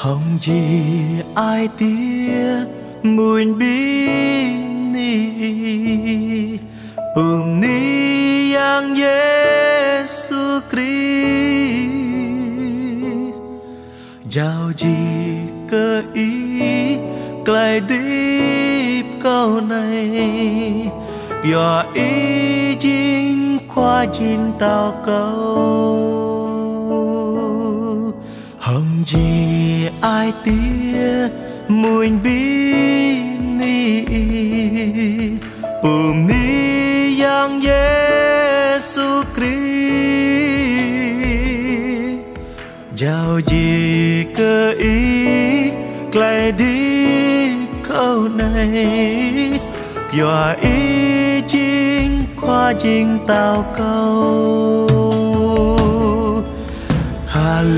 hồng gì ai tia mùi bi ni. Bùng ni yang Yesu Christ. Giao gì cơ ý cላይ điệp câu này. Do ý chính khoa chính tao câu. Hồng gì ai tia mùi bi ni bùm ni yang Giêsu Christ. Giao gì cơ ý clay đi câu này. Dọa ý chính qua chính tao câu. Hallelujah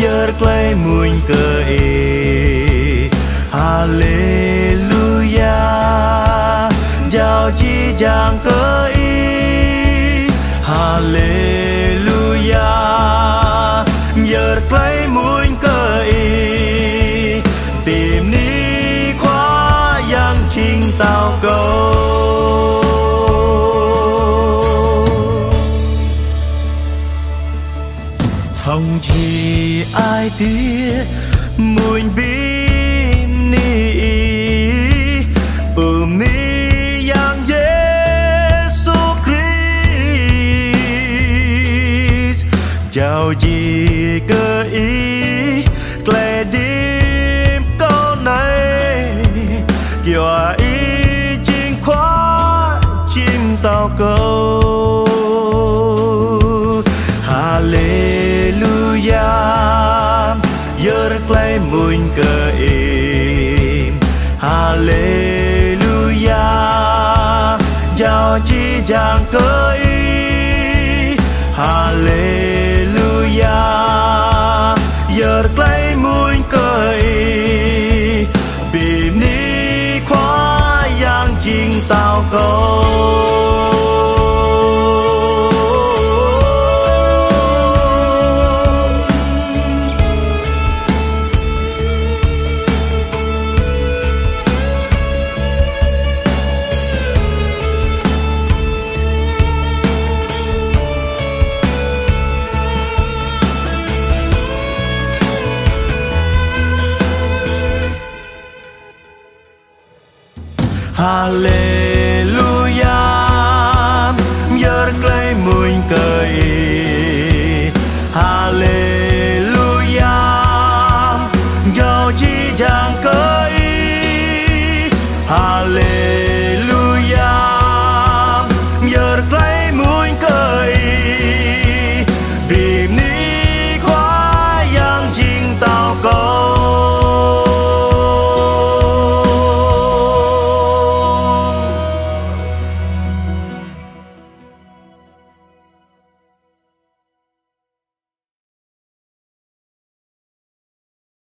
giờ clay muôn cơ ý. Hallelujah, Giao chi giang cơ ý. Hallelujah. Tao câu hồng chỉ ai tía mùi bim ni ùm ni yang Giêsu Christ. Chào gì cơ ý kle cơ im. Hallelujah. Chào chi chàng cơ Hallelujah, Yerklay muin kai Haleluya Jauh ji jang kai Haleluya